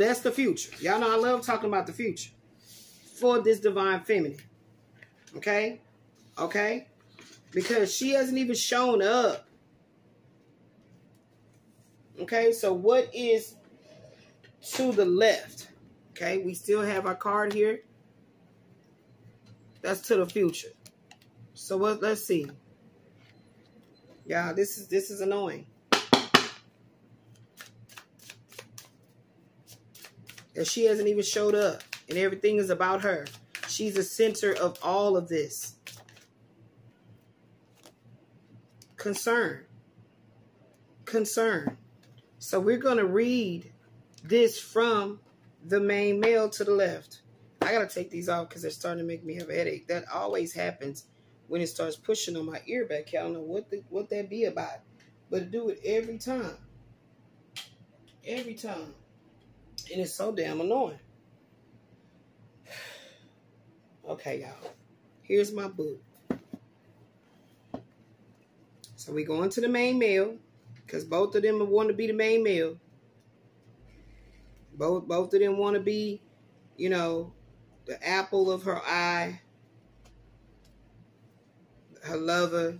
That's the future. Y'all know I love talking about the future for this divine feminine. Okay? Okay? Because she hasn't even shown up. Okay, so what is to the left? Okay, we still have our card here. That's to the future. So what let's see. Yeah, this is this is annoying. And she hasn't even showed up. And everything is about her. She's the center of all of this. Concern. Concern. So we're going to read this from the main male to the left. I got to take these off because they're starting to make me have a headache. That always happens when it starts pushing on my ear back. I don't know what, the, what that be about. But do it every time. Every time. And it's so damn annoying. Okay, y'all. Here's my book. So we go into the main male because both of them want to be the main male. Both both of them want to be, you know, the apple of her eye, her lover.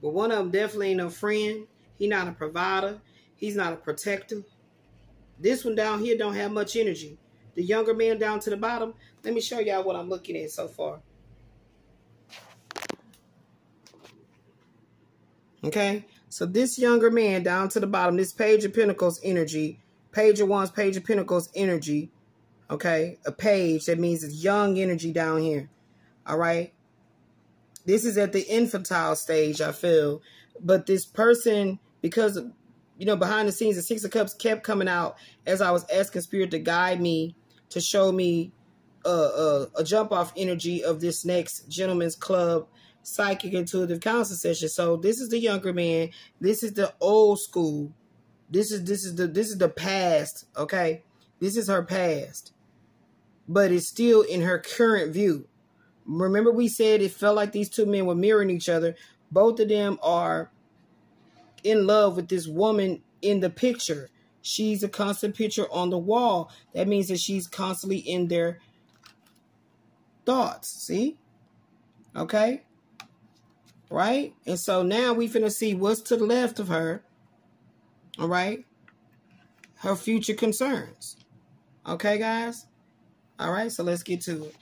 But one of them definitely ain't no friend. He not a provider. He's not a protector. This one down here don't have much energy. The younger man down to the bottom, let me show y'all what I'm looking at so far. Okay, so this younger man down to the bottom, this Page of Pentacles energy, Page of Wands, Page of Pentacles energy, okay, a page, that means it's young energy down here, all right? This is at the infantile stage, I feel, but this person, because, you know, behind the scenes, the Six of Cups kept coming out as I was asking Spirit to guide me, to show me uh, uh, a jump off energy of this next gentleman's club psychic intuitive counseling session. So this is the younger man. This is the old school. This is this is the this is the past. Okay, this is her past, but it's still in her current view. Remember, we said it felt like these two men were mirroring each other. Both of them are in love with this woman in the picture. She's a constant picture on the wall. That means that she's constantly in their thoughts. See? Okay? Right? And so now we finna see what's to the left of her. All right? Her future concerns. Okay, guys? All right, so let's get to it.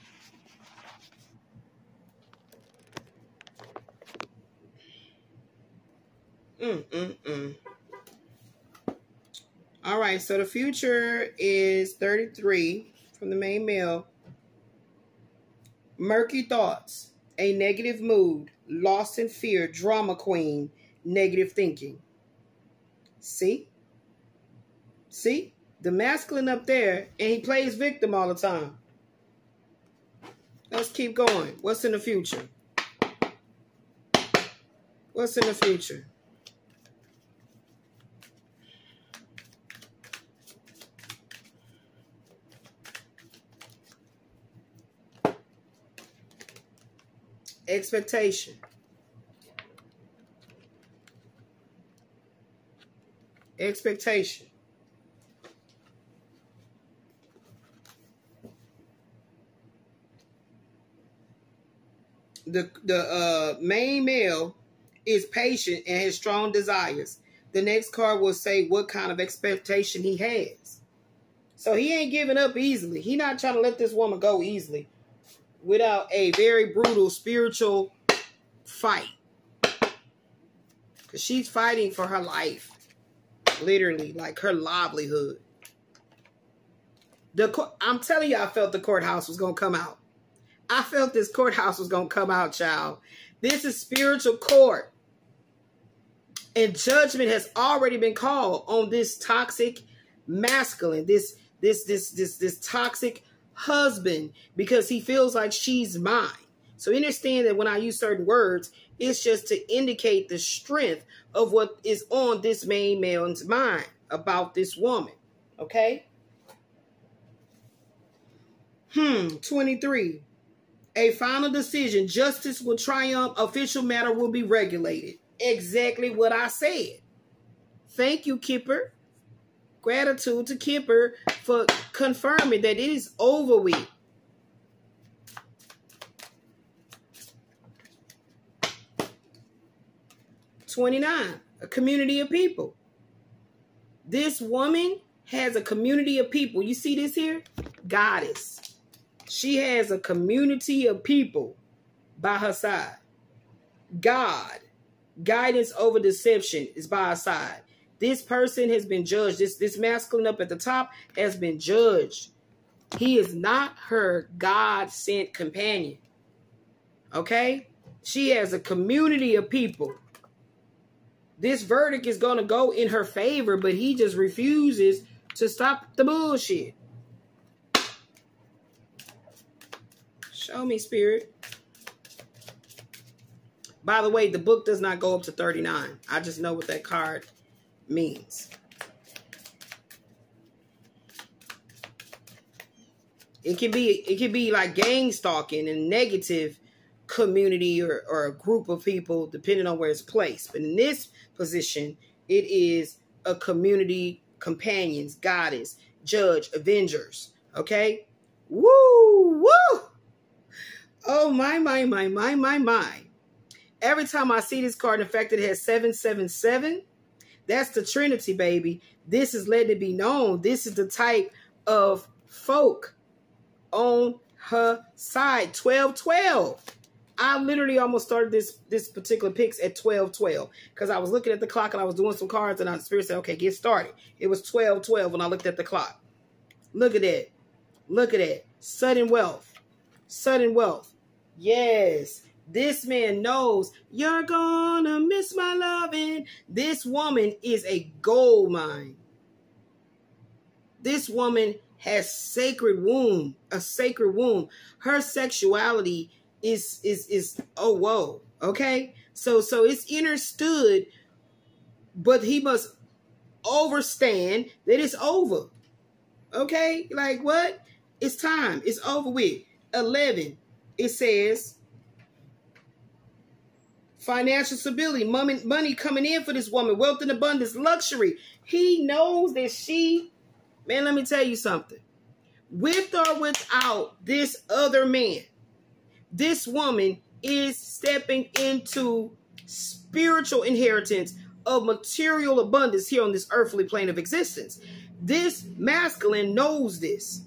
Mm, mm, mm. All right, so the future is 33 from the main male. Murky thoughts, a negative mood, lost in fear, drama queen, negative thinking. See? See? The masculine up there, and he plays victim all the time. Let's keep going. What's in the future? What's in the future? Expectation. Expectation. The the uh, main male is patient and has strong desires. The next card will say what kind of expectation he has. So he ain't giving up easily. He not trying to let this woman go easily without a very brutal spiritual fight. Because she's fighting for her life. Literally, like her livelihood. The I'm telling you, I felt the courthouse was going to come out. I felt this courthouse was going to come out, child. This is spiritual court. And judgment has already been called on this toxic masculine, this this this this this toxic husband because he feels like she's mine. So understand that when I use certain words, it's just to indicate the strength of what is on this main man's mind about this woman. Okay? Hmm, 23. A final decision. Justice will triumph. Official matter will be regulated. Exactly what I said. Thank you, Kipper. Gratitude to Kipper for confirming that it is over with. Twenty-nine, a community of people. This woman has a community of people. You see this here? Goddess. She has a community of people by her side. God, guidance over deception is by her side. This person has been judged. This, this masculine up at the top has been judged. He is not her God sent companion. Okay? She has a community of people. This verdict is going to go in her favor, but he just refuses to stop the bullshit. Show me, Spirit. By the way, the book does not go up to 39. I just know what that card means. It can be it can be like gang stalking and negative community or, or a group of people, depending on where it's placed. But in this position, it is a community companions, goddess, judge, avengers. Okay? Woo! Woo! Oh my, my, my, my, my, my. Every time I see this card, in fact, it has 777. That's the Trinity, baby. This is letting it be known. This is the type of folk on her side. 1212. I literally almost started this this particular picks at 1212 because I was looking at the clock and I was doing some cards and I spirit said, okay, get started. It was 1212 when I looked at the clock. Look at that. Look at that. Sudden wealth. Sudden wealth. Yes. This man knows you're gonna miss my loving. This woman is a gold mine. This woman has sacred womb, a sacred womb. Her sexuality is is is oh whoa okay so so it's understood but he must overstand that it's over okay like what it's time it's over with 11 it says financial stability money money coming in for this woman wealth and abundance luxury he knows that she man let me tell you something with or without this other man this woman is stepping into spiritual inheritance of material abundance here on this earthly plane of existence. This masculine knows this.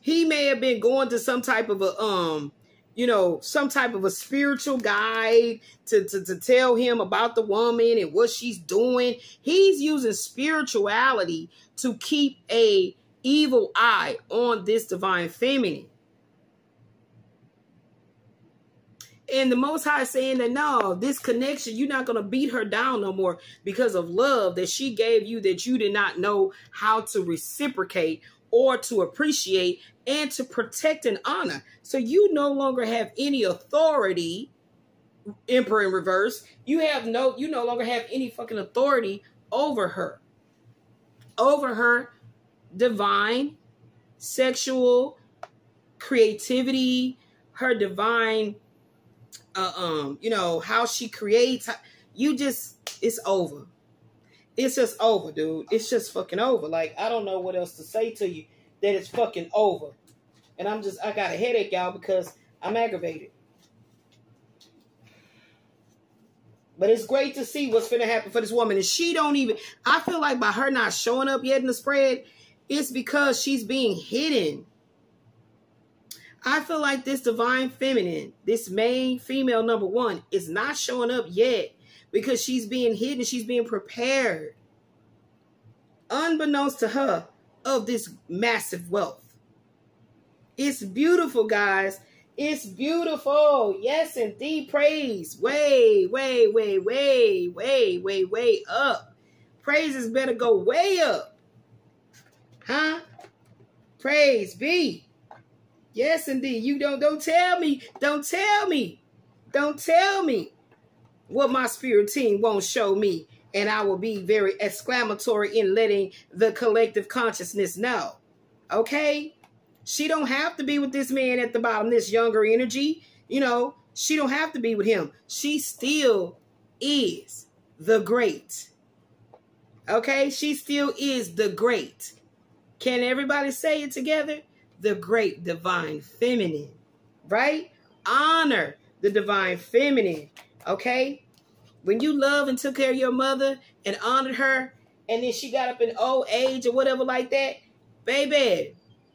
He may have been going to some type of a um you know, some type of a spiritual guide to, to, to tell him about the woman and what she's doing. He's using spirituality to keep a evil eye on this divine feminine. And the Most High saying that no, this connection, you're not going to beat her down no more because of love that she gave you that you did not know how to reciprocate or to appreciate and to protect and honor. So you no longer have any authority, Emperor in reverse. You have no, you no longer have any fucking authority over her. Over her divine sexual creativity, her divine uh, um, you know, how she creates. You just, it's over. It's just over, dude. It's just fucking over. Like, I don't know what else to say to you that it's fucking over. And I'm just, I got a headache, y'all, because I'm aggravated. But it's great to see what's going to happen for this woman. And she don't even, I feel like by her not showing up yet in the spread, it's because she's being hidden. I feel like this divine feminine, this main female number one, is not showing up yet because she's being hidden. She's being prepared, unbeknownst to her, of this massive wealth. It's beautiful, guys. It's beautiful. Yes, indeed. Praise. Way, way, way, way, way, way, way up. Praises better go way up. Huh? Praise be. Yes, indeed. You don't don't tell me. Don't tell me. Don't tell me what my spirit team won't show me. And I will be very exclamatory in letting the collective consciousness know. Okay? She don't have to be with this man at the bottom, this younger energy. You know, she don't have to be with him. She still is the great Okay, she still is the great. Can everybody say it together? The great divine feminine, right? Honor the divine feminine, okay? When you love and took care of your mother and honored her, and then she got up in old age or whatever like that, baby,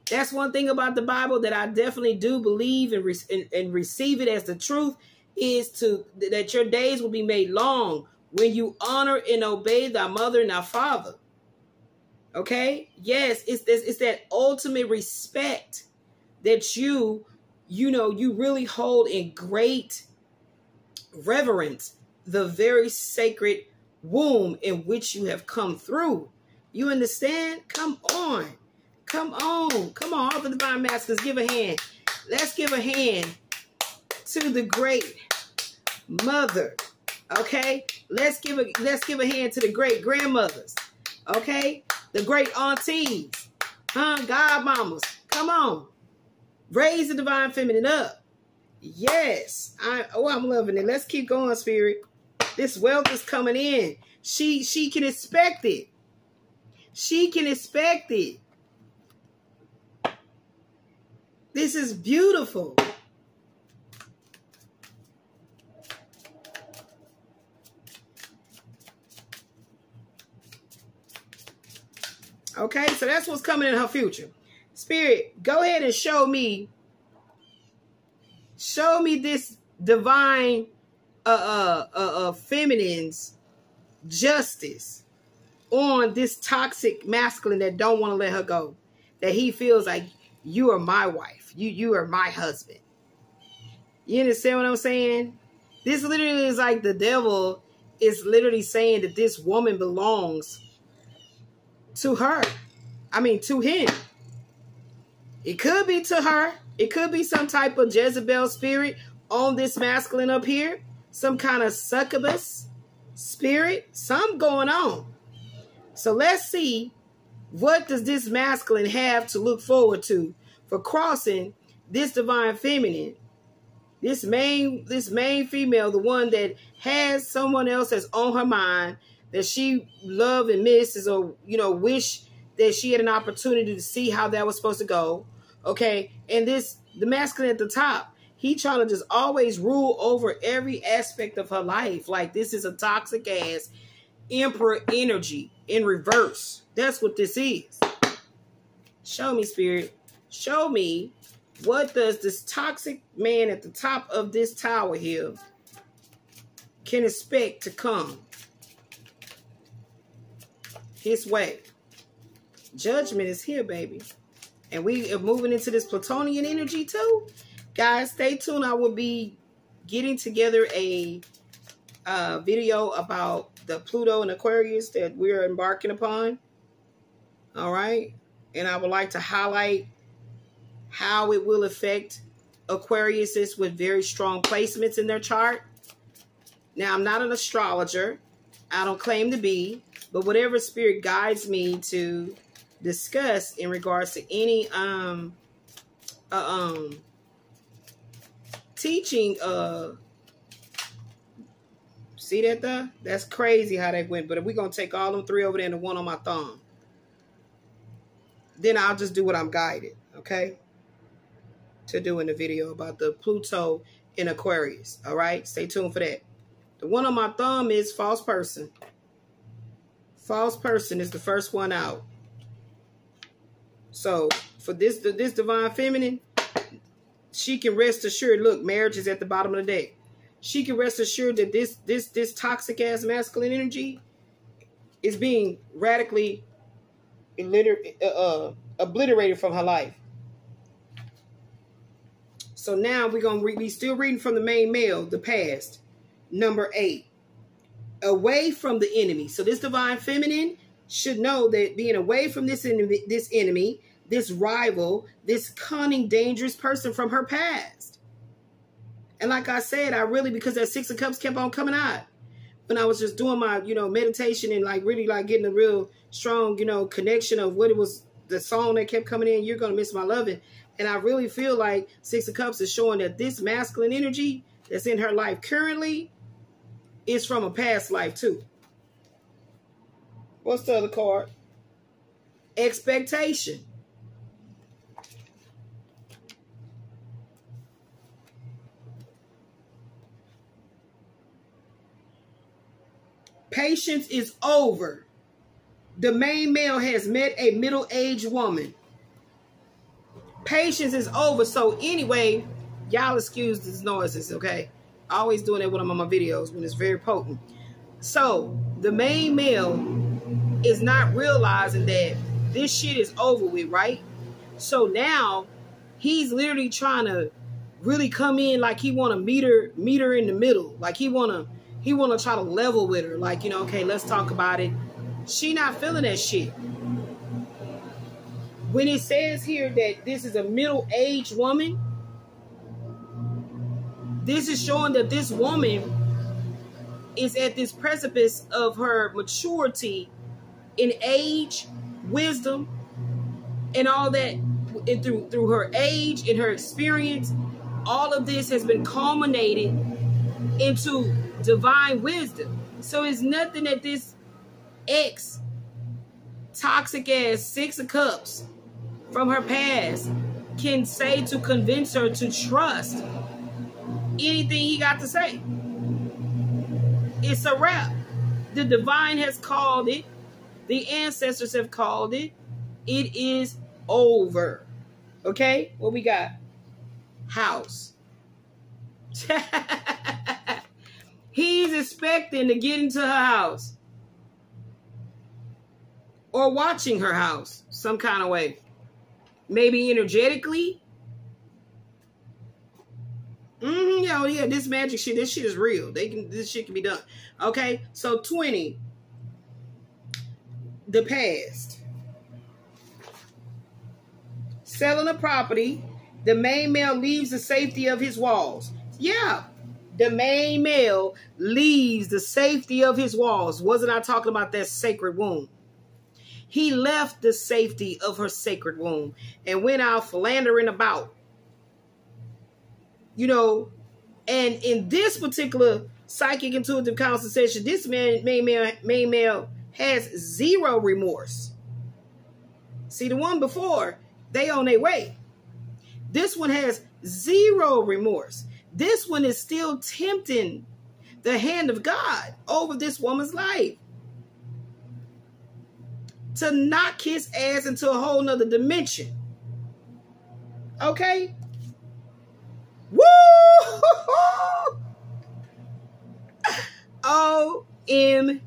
that's one thing about the Bible that I definitely do believe and, re- and, and receive it as the truth is to that your days will be made long when you honor and obey thy mother and thy father. Okay? Yes, it's, it's, it's that ultimate respect that you, you know, you really hold in great reverence the very sacred womb in which you have come through. You understand? Come on. Come on. Come on. All the divine masters, give a hand. Let's give a hand to the great mother. Okay? Let's give a let's give a hand to the great grandmothers. Okay? The great aunties. Huh? Godmamas. Come on. Raise the divine feminine up. Yes. I oh I'm loving it. Let's keep going, spirit. This wealth is coming in. She she can expect it. She can expect it. This is beautiful. Okay, so that's what's coming in her future. Spirit, go ahead and show me, show me this divine, uh, uh, uh, uh feminine's justice on this toxic masculine that don't want to let her go. That he feels like you are my wife. You you are my husband. You understand what I'm saying? This literally is like the devil is literally saying that this woman belongs to her. I mean, to him. It could be to her. It could be some type of Jezebel spirit on this masculine up here. Some kind of succubus spirit. Some going on. So let's see what does this masculine have to look forward to for crossing this divine feminine this main this main female the one that has someone else that's on her mind that she love and misses or you know wish that she had an opportunity to see how that was supposed to go okay and this the masculine at the top he trying to just always rule over every aspect of her life like this is a toxic ass emperor energy in reverse that's what this is show me spirit show me what does this toxic man at the top of this tower here can expect to come his way. Judgment is here, baby. And we are moving into this Plutonian energy too. Guys, stay tuned. I will be getting together a uh, video about the Pluto and Aquarius that we're embarking upon. All right. And I would like to highlight how it will affect Aquariuses with very strong placements in their chart. Now, I'm not an astrologer. I don't claim to be. But whatever spirit guides me to discuss in regards to any um uh, um teaching uh see that though? That's crazy how that went. But if we're gonna take all them three over there and the one on my thumb, then I'll just do what I'm guided, okay? To do in the video about the Pluto in Aquarius. All right, stay tuned for that. The one on my thumb is false person. False person is the first one out. So for this this divine feminine, she can rest assured. Look, marriage is at the bottom of the deck. She can rest assured that this this this toxic ass masculine energy is being radically uh, uh, obliterated from her life. So now we're gonna. We still reading from the main male, the past, number eight away from the enemy. So this divine feminine should know that being away from this enemy, this enemy, this rival, this cunning, dangerous person from her past. And like I said, I really because that six of cups kept on coming out when I was just doing my, you know, meditation and like really like getting a real strong, you know, connection of what it was the song that kept coming in, you're gonna miss my loving. And I really feel like Six of Cups is showing that this masculine energy that's in her life currently is from a past life too. What's the other card? Expectation. Patience is over. The main male has met a middle-aged woman. Patience is over. So anyway, y'all excuse these noises, okay? Always doing it when I'm on my videos when it's very potent. So the main male is not realizing that this shit is over with, right? So now he's literally trying to really come in like he want to meet her, meet her in the middle. Like he want to he want to try to level with her. Like, you know, okay, let's talk about it. She not feeling that shit. When it says here that this is a middle-aged woman, this is showing that this woman is at this precipice of her maturity in age, wisdom, and all that and through through her age and her experience, all of this has been culminated into divine wisdom. So it's nothing that this ex toxic ass six of cups from her past can say to convince her to trust anything he got to say. It's a wrap. The divine has called it. The ancestors have called it. It is over. Okay? What we got? House. He's expecting to get into her house or watching her house some kind of way. Maybe energetically. Mm-hmm, yeah, yeah, this magic shit, this shit is real. They can this shit can be done. Okay, so 20. The past. Selling a property, the main male leaves the safety of his walls. Yeah, the main male leaves the safety of his walls. Wasn't I talking about that sacred womb? He left the safety of her sacred womb and went out philandering about. You know, and in this particular psychic intuitive council session, this man, main male, main male has zero remorse. See, the one before, they on their way. This one has zero remorse. This one is still tempting the hand of God over this woman's life. To knock his ass into a whole nother dimension. Okay? Woo! OMG.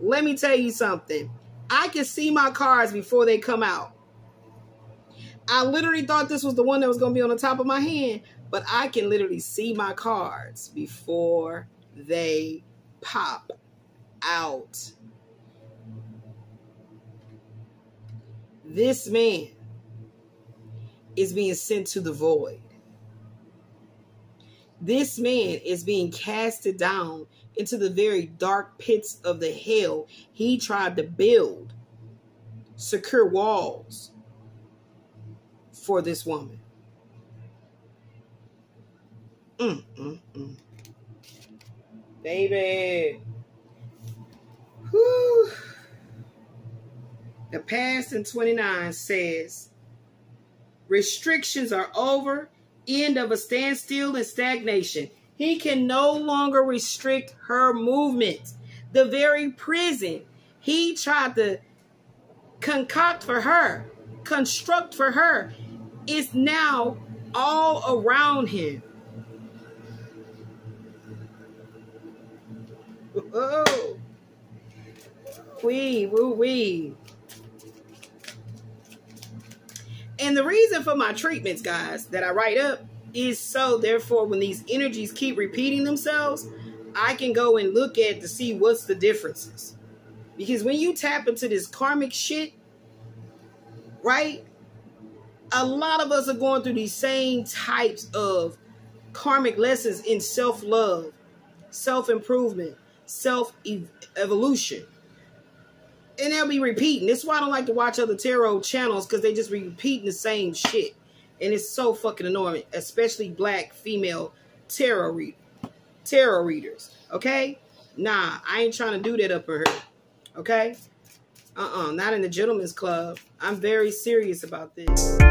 Let me tell you something. I can see my cards before they come out. I literally thought this was the one that was going to be on the top of my hand, but I can literally see my cards before they pop out. This man is being sent to the void. This man is being casted down into the very dark pits of the hell he tried to build secure walls for this woman. Mm, mm, mm. Baby. Whew. The past in 29 says restrictions are over, end of a standstill and stagnation. He can no longer restrict her movement. The very prison he tried to concoct for her, construct for her, is now all around him. Oh, wee, woo, wee. And the reason for my treatments, guys, that I write up is so therefore when these energies keep repeating themselves, I can go and look at to see what's the differences. Because when you tap into this karmic shit, right? A lot of us are going through these same types of karmic lessons in self-love, self-improvement, self evolution. And they'll be repeating. That's why I don't like to watch other tarot channels because they just repeating the same shit. And it's so fucking annoying, especially black female tarot read tarot readers. Okay? Nah, I ain't trying to do that up here. Okay? Uh-uh, not in the gentleman's club. I'm very serious about this.